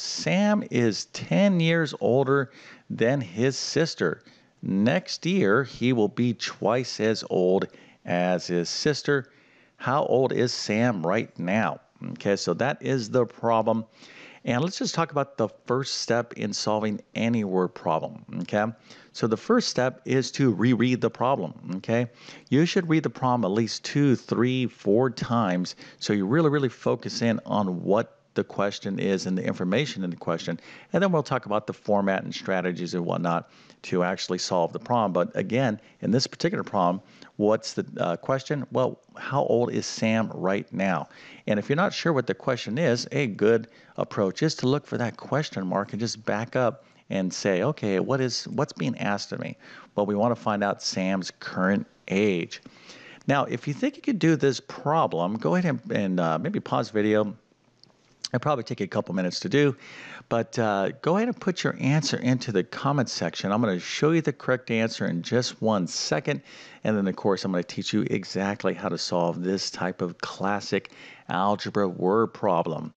Sam is 10 years older than his sister. Next year, he will be twice as old as his sister. How old is Sam right now? Okay, so that is the problem. And let's just talk about the first step in solving any word problem. Okay, so the first step is to reread the problem. Okay, you should read the problem at least two, three, four times so you really, really focus in on what the question is and the information in the question. And then we'll talk about the format and strategies and whatnot to actually solve the problem. But again, in this particular problem, what's the uh, question? Well, how old is Sam right now? And if you're not sure what the question is, a good approach is to look for that question mark and just back up and say, okay, what is what's being asked of me? Well, we want to find out Sam's current age. Now, if you think you could do this problem, go ahead and, and uh, maybe pause video, It'll probably take a couple minutes to do, but uh, go ahead and put your answer into the comment section. I'm going to show you the correct answer in just one second, and then of course I'm going to teach you exactly how to solve this type of classic algebra word problem.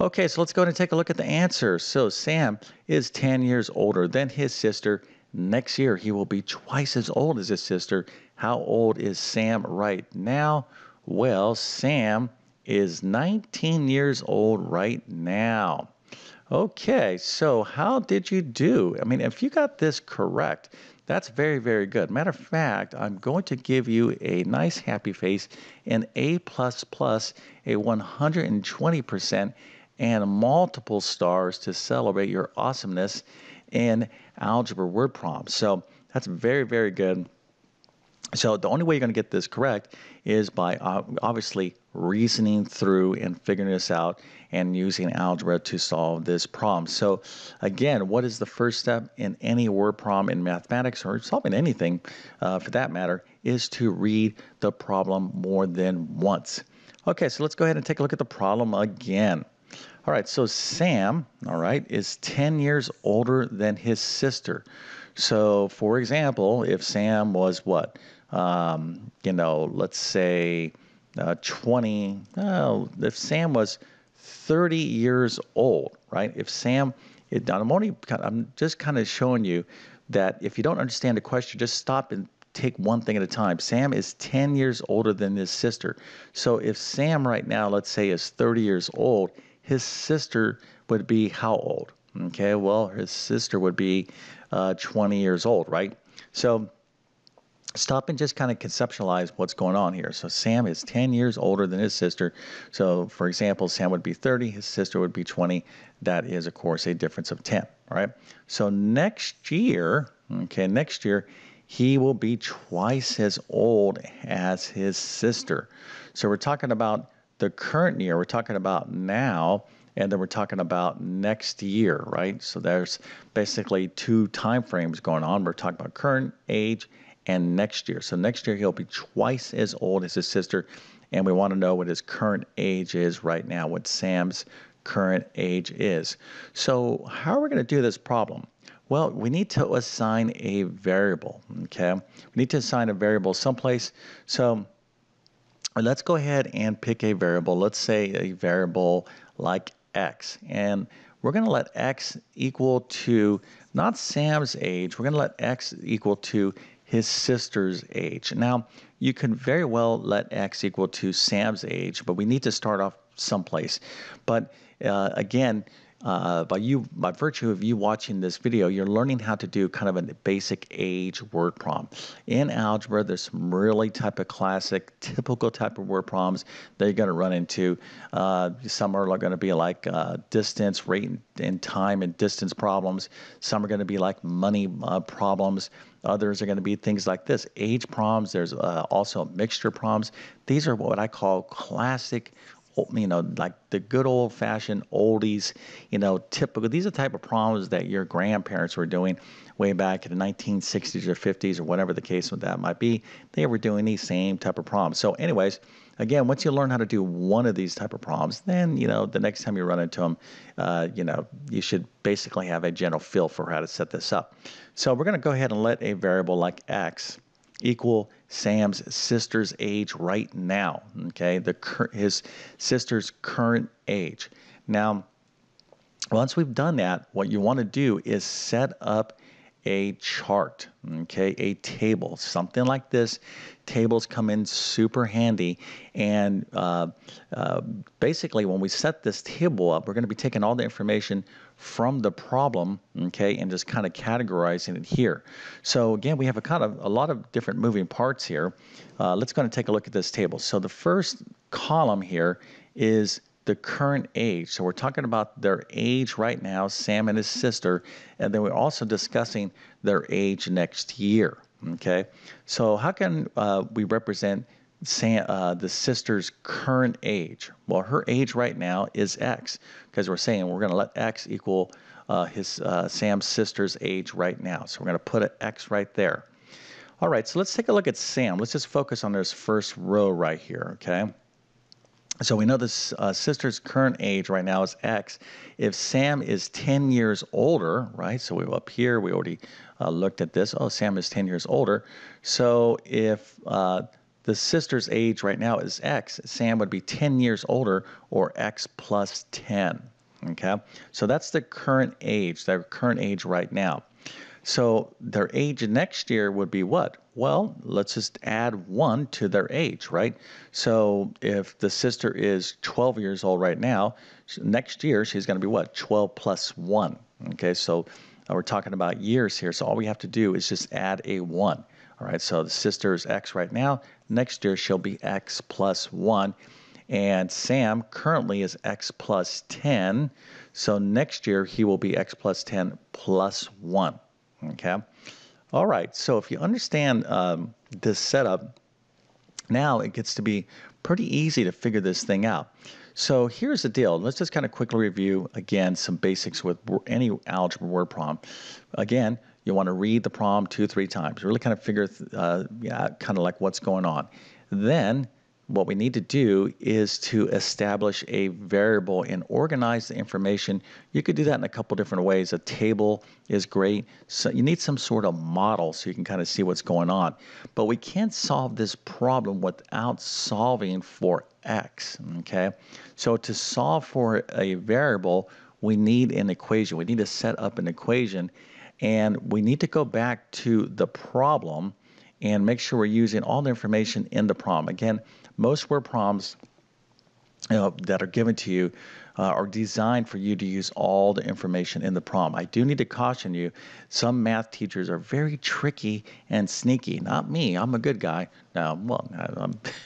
Okay, so let's go and take a look at the answer. So Sam is 10 years older than his sister. Next year he will be twice as old as his sister. How old is Sam right now? Well, Sam is 19 years old right now. Okay, so how did you do? I mean, if you got this correct, that's very, very good. Matter of fact, I'm going to give you a nice happy face, an A++, a 120%, and multiple stars to celebrate your awesomeness in algebra word problems. So that's very, very good. So the only way you're going to get this correct is by uh, obviously reasoning through and figuring this out and using algebra to solve this problem. So again, what is the first step in any word problem in mathematics or solving anything uh, for that matter is to read the problem more than once. Okay, so let's go ahead and take a look at the problem again. All right, so Sam, all right, is 10 years older than his sister. So, for example, if Sam was what? um, you know, let's say uh, 20, oh, if Sam was 30 years old, right? If Sam, it, I'm only, I'm just kind of showing you that if you don't understand a question, just stop and take one thing at a time. Sam is 10 years older than his sister. So if Sam right now, let's say, is 30 years old, his sister would be how old? Okay, well, his sister would be uh, 20 years old, right? So stop and just kind of conceptualize what's going on here. So Sam is 10 years older than his sister. So for example, Sam would be 30, his sister would be 20. That is, of course, a difference of 10, right? So next year, okay, next year, he will be twice as old as his sister. So we're talking about the current year, we're talking about now, and then we're talking about next year, right? So there's basically two time frames going on. We're talking about current age and next year. So next year he'll be twice as old as his sister, and we want to know what his current age is right now, what Sam's current age is. So how are we going to do this problem? Well, we need to assign a variable, okay? We need to assign a variable someplace. So let's go ahead and pick a variable. Let's say a variable like x. And we're going to let x equal to not Sam's age, we're going to let x equal to his sister's age. Now, you can very well let x equal to Sam's age, but we need to start off someplace. But uh, again, uh, by you, by virtue of you watching this video, you're learning how to do kind of a basic age word problem. In algebra, there's some really type of classic, typical type of word problems that you're going to run into. Uh, some are going to be like uh, distance, rate, and time and distance problems. Some are going to be like money uh, problems. Others are going to be things like this age problems. There's uh, also mixture problems. These are what I call classic you know, like the good old fashioned oldies, you know, typical. These are the type of problems that your grandparents were doing way back in the 1960s or 50s or whatever the case with that might be. They were doing these same type of problems. So, anyways, again, once you learn how to do one of these type of problems, then you know the next time you run into them, uh, you know, you should basically have a general feel for how to set this up. So, we're going to go ahead and let a variable like x equal Sam's sister's age right now. Okay, the his sister's current age. Now, Once we've done that, what you want to do is set up a chart, okay, a table, something like this. Tables come in super handy. And uh, uh, basically, when we set this table up, we're going to be taking all the information from the problem, okay, and just kind of categorizing it here. So again, we have a kind of a lot of different moving parts here. Uh, let's go and take a look at this table. So the first column here is the current age. So we're talking about their age right now, Sam and his sister, and then we're also discussing their age next year. Okay, so how can uh, we represent Sam, uh, the sister's current age? Well, her age right now is X because we're saying we're going to let X equal uh, his uh, Sam's sister's age right now. So we're going to put an X right there. All right, so let's take a look at Sam. Let's just focus on this first row right here. Okay. So we know this uh, sister's current age right now is X. If Sam is 10 years older, right? So we up here, we already uh, looked at this. Oh, Sam is 10 years older. So if uh, the sister's age right now is X, Sam would be 10 years older or X plus 10. Okay, so that's the current age, their current age right now. So their age next year would be what? Well, let's just add one to their age, right? So if the sister is 12 years old right now, next year she's going to be what? 12 plus one. Okay, so uh, we're talking about years here. So all we have to do is just add a one. All right, so the sister is X right now. Next year she'll be X plus one. And Sam currently is X plus 10. So next year he will be X plus 10 plus 1. Okay. All right. So if you understand um, this setup, now it gets to be pretty easy to figure this thing out. So here's the deal. Let's just kind of quickly review again some basics with any algebra word problem. Again, you want to read the problem two, three times. Really kind of figure, uh, yeah, kind of like what's going on. Then what we need to do is to establish a variable and organize the information. You could do that in a couple different ways. A table is great. So you need some sort of model so you can kind of see what's going on. But we can't solve this problem without solving for x, okay? So to solve for a variable, we need an equation. We need to set up an equation and we need to go back to the problem and make sure we're using all the information in the problem. Again, most word problems you know, that are given to you uh, are designed for you to use all the information in the problem. I do need to caution you, some math teachers are very tricky and sneaky. Not me, I'm a good guy. No, well,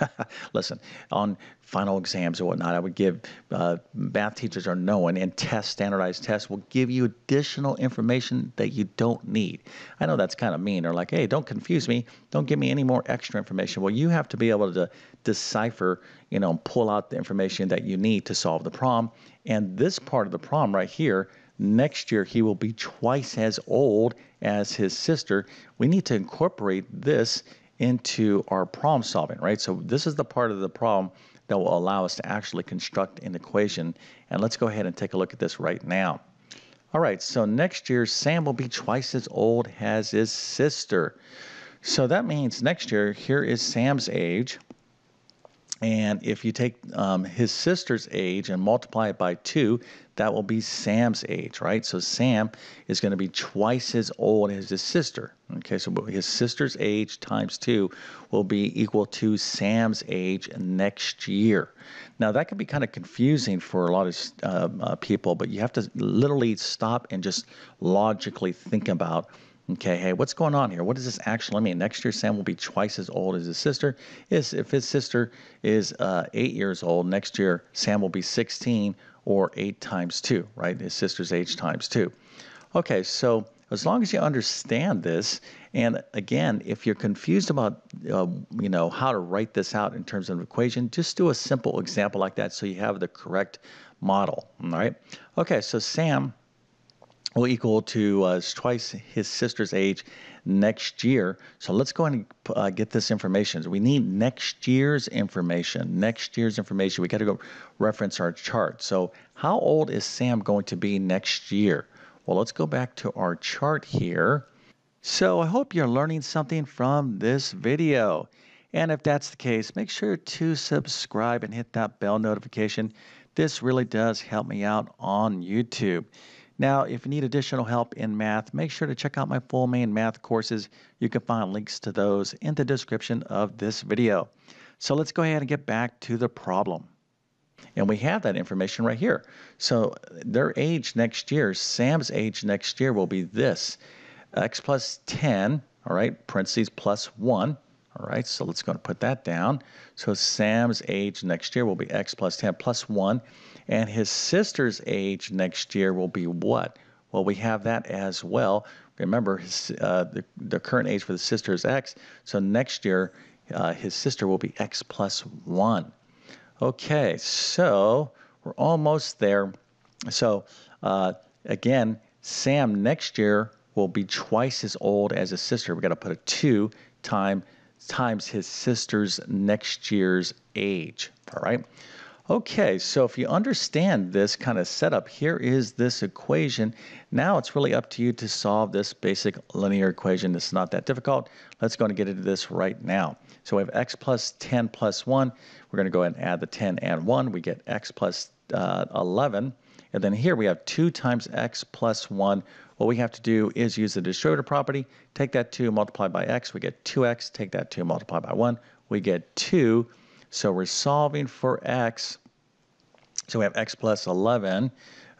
listen, on final exams or whatnot, I would give uh, math teachers are known and tests, standardized tests will give you additional information that you don't need. I know that's kind of mean. They're like, hey, don't confuse me. Don't give me any more extra information. Well, you have to be able to decipher, you know, pull out the information that you need to solve the problem. And this part of the problem right here, next year he will be twice as old as his sister. We need to incorporate this into our problem solving, right? So this is the part of the problem that will allow us to actually construct an equation. And let's go ahead and take a look at this right now. All right, so next year, Sam will be twice as old as his sister. So that means next year, here is Sam's age. And if you take um, his sister's age and multiply it by two, that will be Sam's age, right? So Sam is going to be twice as old as his sister. Okay, so his sister's age times two will be equal to Sam's age next year. Now, that can be kind of confusing for a lot of uh, uh, people, but you have to literally stop and just logically think about Okay, hey, what's going on here? What does this actually mean? Next year, Sam will be twice as old as his sister. Is if his sister is uh, eight years old, next year Sam will be 16 or eight times two, right? His sister's age times two. Okay, so as long as you understand this, and again, if you're confused about, uh, you know, how to write this out in terms of an equation, just do a simple example like that so you have the correct model. All right. Okay, so Sam will equal to uh, twice his sister's age next year. So let's go and uh, get this information. We need next year's information. Next year's information. We got to go reference our chart. So how old is Sam going to be next year? Well, let's go back to our chart here. So I hope you're learning something from this video. And if that's the case, make sure to subscribe and hit that bell notification This really does help me out on YouTube. Now, if you need additional help in math, make sure to check out my full main math courses. You can find links to those in the description of this video. So let's go ahead and get back to the problem. And we have that information right here. So their age next year, Sam's age next year will be this, x plus 10, all right, parentheses plus 1. All right, so let's go and put that down. So Sam's age next year will be x plus 10 plus 1. And his sister's age next year will be what? Well, we have that as well. Remember, his, uh, the, the current age for the sister is x. So next year, uh, his sister will be x plus 1. Okay, so we're almost there. So uh, again, Sam next year will be twice as old as his sister. We've got to put a 2 time times his sister's next year's age. All right. Okay, so if you understand this kind of setup, here is this equation. Now it's really up to you to solve this basic linear equation. It's not that difficult. Let's go and get into this right now. So we have x plus 10 plus 1. We're going to go ahead and add the 10 and 1. We get x plus, uh, 11. And then here we have 2 times x plus 1. What we have to do is use the distributive property. Take that 2 multiplied by x. We get 2x. Take that 2 multiplied by 1. We get 2. So we're solving for x. So we have x plus 11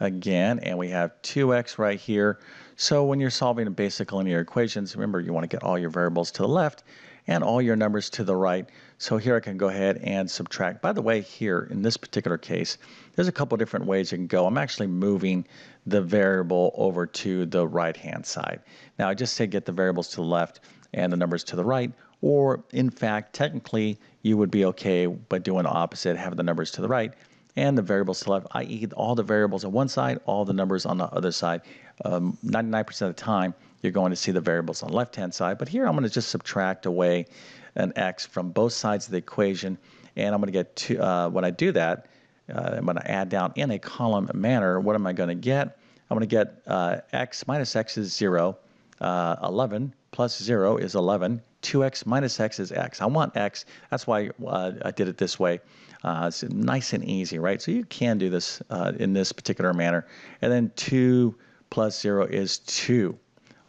again, and we have 2x right here. So when you're solving a basic linear equations, remember you want to get all your variables to the left and all your numbers to the right. So here I can go ahead and subtract. By the way, here in this particular case, there's a couple different ways you can go. I'm actually moving the variable over to the right-hand side. Now I just say get the variables to the left and the numbers to the right, or in fact, technically, you would be okay by doing the opposite, having the numbers to the right and the variables to the left, i.e. all the variables on one side, all the numbers on the other side. 99% um, of the time, you're going to see the variables on the left-hand side. But here I'm going to just subtract away an x from both sides of the equation. And I'm going to get to, uh, when I do that, uh, I'm going to add down in a column manner. What am I going to get? I'm going to get uh, x minus x is 0. Uh, 11 plus 0 is 11. 2x minus x is x. I want x. That's why uh, I did it this way. Uh, it's nice and easy, right? So you can do this uh, in this particular manner. And then 2 plus 0 is 2.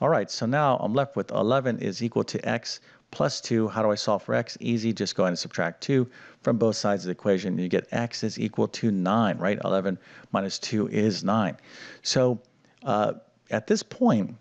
All right, so now I'm left with 11 is equal to x plus 2. How do I solve for x? Easy, just go ahead and subtract 2 from both sides of the equation. You get x is equal to 9, right? 11 minus 2 is 9. So uh, at this point,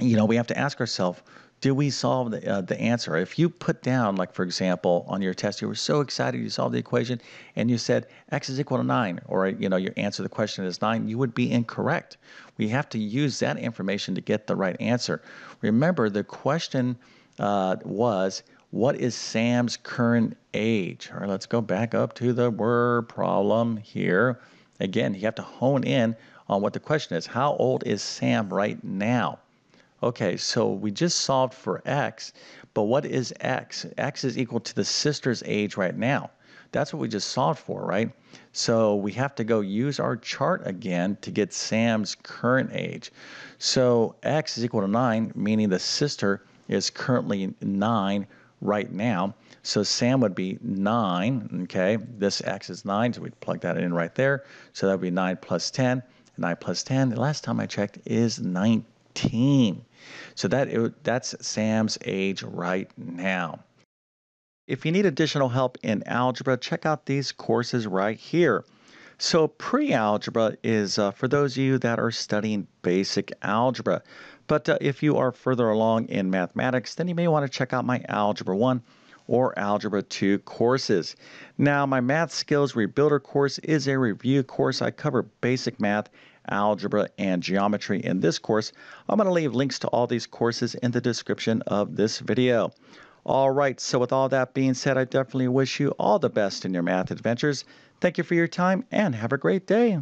you know, we have to ask ourselves, do we solve the, uh, the answer? If you put down, like for example, on your test, you were so excited you solved the equation and you said x is equal to 9, or you know your answer to the question is 9, you would be incorrect. We have to use that information to get the right answer. Remember, the question uh, was, what is Sam's current age? All right, let's go back up to the word problem here. Again, you have to hone in on what the question is. How old is Sam right now? Okay, so we just solved for x, but what is x? x is equal to the sister's age right now. That's what we just solved for, right? So we have to go use our chart again to get Sam's current age. So x is equal to 9, meaning the sister is currently 9 right now. So Sam would be 9, okay? This x is 9, so we plug that in right there. So that would be 9 plus 10. 9 plus 10, the last time I checked, is 19. So that that's Sam's age right now. If you need additional help in algebra, check out these courses right here. So pre-algebra is uh, for those of you that are studying basic algebra. But uh, if you are further along in mathematics, then you may want to check out my Algebra 1 or Algebra 2 courses. Now, my Math Skills Rebuilder course is a review course. I cover basic math algebra, and geometry in this course. I'm going to leave links to all these courses in the description of this video. All right, so with all that being said, I definitely wish you all the best in your math adventures. Thank you for your time and have a great day.